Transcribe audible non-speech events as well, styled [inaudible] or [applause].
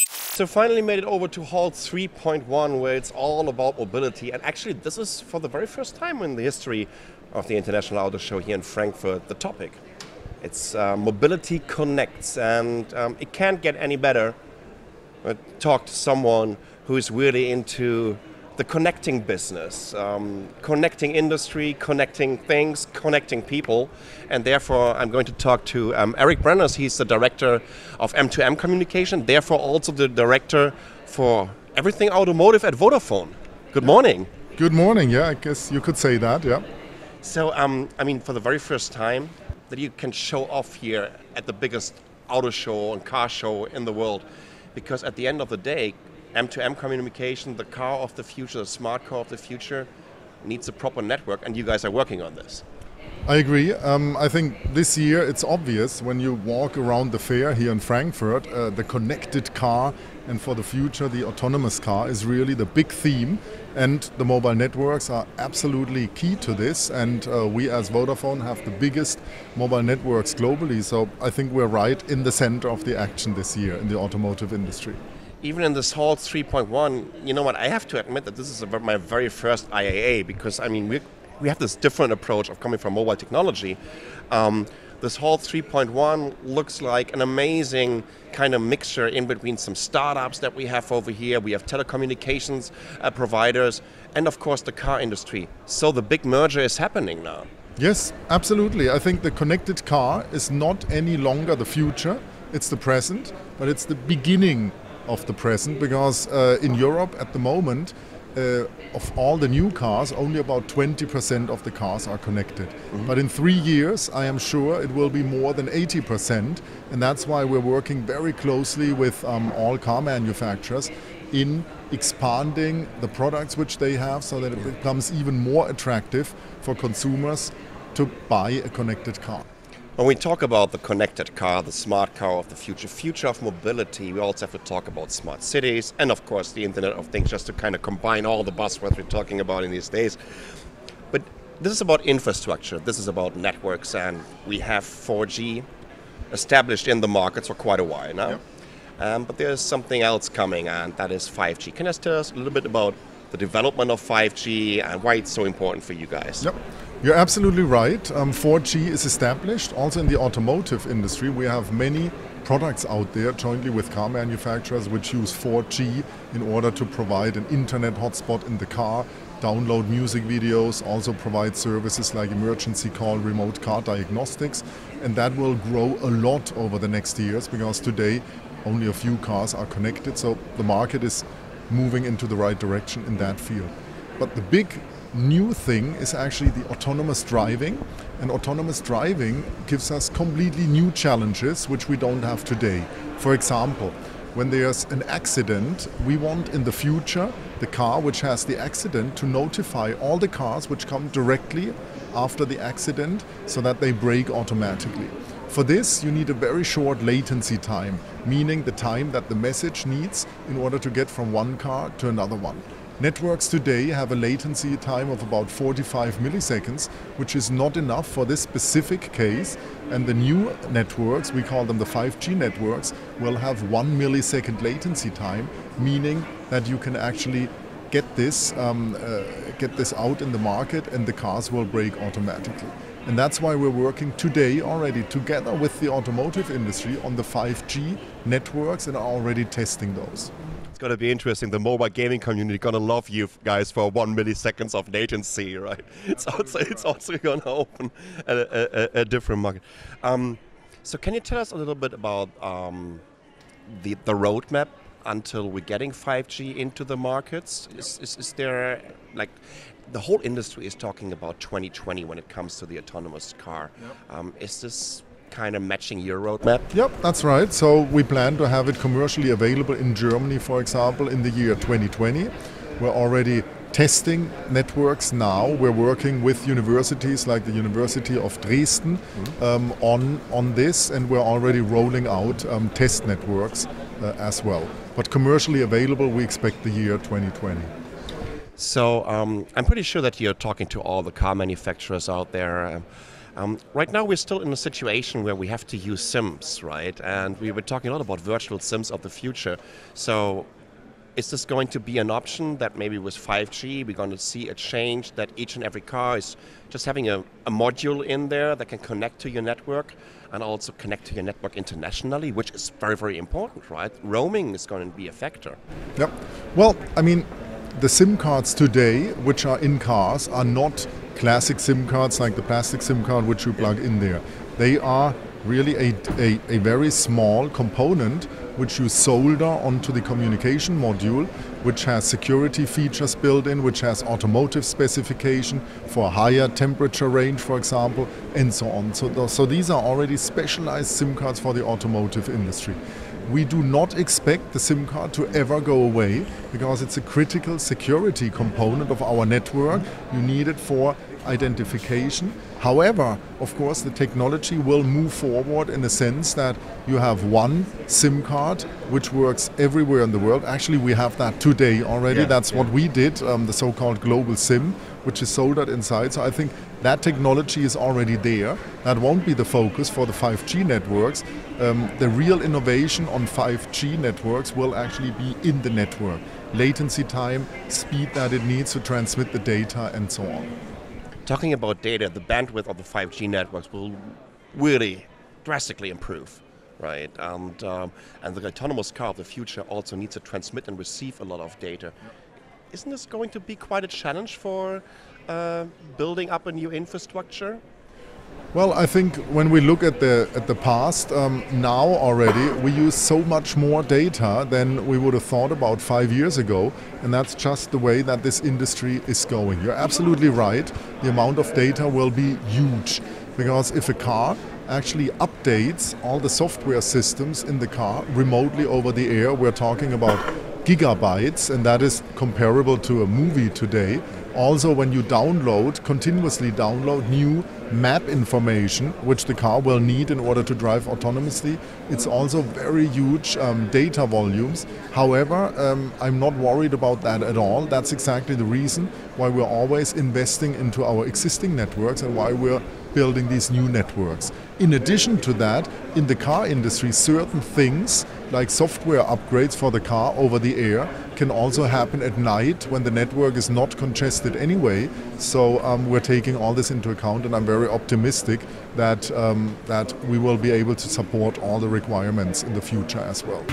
So finally made it over to Hall 3.1 where it's all about mobility and actually this is for the very first time in the history of the International Auto Show here in Frankfurt the topic. It's uh, Mobility Connects and um, it can't get any better. I talk to someone who is really into the connecting business, um, connecting industry, connecting things, connecting people. And therefore, I'm going to talk to um, Erik Brenneis. He's the director of M2M communication, therefore, also the director for everything automotive at Vodafone. Good morning. Good morning. Yeah, I guess you could say that. Yeah. So, um, I mean, for the very first time, that you can show off here at the biggest auto show and car show in the world, because at the end of the day, M2M communication, the car of the future, the smart car of the future, needs a proper network, and you guys are working on this. I agree. Um, I think this year it's obvious when you walk around the fair here in Frankfurt, uh, the connected car and for the future the autonomous car is really the big theme and the mobile networks are absolutely key to this and uh, we as Vodafone have the biggest mobile networks globally so I think we're right in the center of the action this year in the automotive industry even in this Hall 3.1, you know what? I have to admit that this is my very first IAA because I mean we we have this different approach of coming from mobile technology. Um, this Hall 3.1 looks like an amazing kind of mixture in between some startups that we have over here. We have telecommunications uh, providers, and of course the car industry. So the big merger is happening now. Yes, absolutely. I think the connected car is not any longer the future. It's the present, but it's the beginning of the present because uh, in Europe at the moment, uh, of all the new cars, only about 20% of the cars are connected. Mm-hmm. But in three years, I am sure it will be more than 80%. And that's why we're working very closely with um, all car manufacturers in expanding the products which they have so that it becomes even more attractive for consumers to buy a connected car. When we talk about the connected car, the smart car of the future, future of mobility, we also have to talk about smart cities and, of course, the Internet of Things, just to kind of combine all the buzzwords we're talking about in these days. But this is about infrastructure, this is about networks, and we have 4G established in the markets for quite a while now. Yep. Um, but there's something else coming, and that is 5G. Can you tell us a little bit about the development of 5G and why it's so important for you guys? Yep. You're absolutely right. Um, 4G is established. Also in the automotive industry, we have many products out there jointly with car manufacturers which use 4G in order to provide an internet hotspot in the car, download music videos, also provide services like emergency call, remote car diagnostics. And that will grow a lot over the next years because today only a few cars are connected. So the market is moving into the right direction in that field. But the big new thing is actually the autonomous driving. And autonomous driving gives us completely new challenges which we don't have today. For example, when there's an accident, we want in the future the car which has the accident to notify all the cars which come directly after the accident so that they brake automatically. For this, you need a very short latency time, meaning the time that the message needs in order to get from one car to another one. Networks today have a latency time of about 45 milliseconds, which is not enough for this specific case. And the new networks, we call them the 5G networks, will have one millisecond latency time, meaning that you can actually get this, um, uh, get this out in the market and the cars will brake automatically. And that's why we're working today already together with the automotive industry on the 5G networks and are already testing those. It's going to be interesting. The mobile gaming community going to love you guys for one milliseconds of latency, [laughs] right? It's also it's also going to open a, a, a, different market. Um, so can you tell us a little bit about um, the the roadmap until we're getting 5G into the markets? Is, is, is there like the whole industry is talking about 2020 when it comes to the autonomous car? Yep. Um, is this kind of matching your roadmap? Yep, that's right. So we plan to have it commercially available in Germany, for example, in the year 2020. We're already testing networks now. We're working with universities like the University of Dresden mm-hmm. um, on, on this, and we're already rolling out um, test networks uh, as well. But commercially available, we expect the year 2020. So um, I'm pretty sure that you're talking to all the car manufacturers out there. Um, right now, we're still in a situation where we have to use SIMs, right? And we were talking a lot about virtual SIMs of the future. So, is this going to be an option that maybe with 5G we're going to see a change that each and every car is just having a, a module in there that can connect to your network and also connect to your network internationally, which is very, very important, right? Roaming is going to be a factor. Yep. Well, I mean, the SIM cards today, which are in cars, are not classic SIM cards like the plastic SIM card which you plug in there. They are really a, a, a, very small component which you solder onto the communication module, which has security features built in, which has automotive specification for higher temperature range, for example, and so on. So, so these are already specialized SIM cards for the automotive industry. We do not expect the SIM card to ever go away because it's a critical security component of our network. You need it for identification. However, of course, the technology will move forward in the sense that you have one SIM card which works everywhere in the world. Actually, we have that today already. Yeah, That's yeah. what we did, um, the so called global SIM, which is soldered inside. So I think that technology is already there. That won't be the focus for the 5G networks. Um, the real innovation on 5G networks will actually be in the network. Latency time, speed that it needs to transmit the data, and so on. Talking about data, the bandwidth of the 5G networks will really drastically improve right? And um, and the autonomous car of the future also needs to transmit and receive a lot of data. Isn't this going to be quite a challenge for uh, building up a new infrastructure? Well, I think when we look at the at the past, um, now already we use so much more data than we would have thought about five years ago, and that's just the way that this industry is going. You're absolutely right. The amount of data will be huge because if a car actually updates all the software systems in the car remotely over the air, we're talking about gigabytes, and that is comparable to a movie today also when you download, continuously download new map information, which the car will need in order to drive autonomously, it's also very huge um, data volumes. However, um, I'm not worried about that at all. That's exactly the reason why we're always investing into our existing networks and why we're building these new networks. In addition to that, in the car industry, certain things like software upgrades for the car over the air can also happen at night when the network is not congested anyway. So um, we're taking all this into account, and I'm very optimistic that um, that we will be able to support all the requirements in the future as well.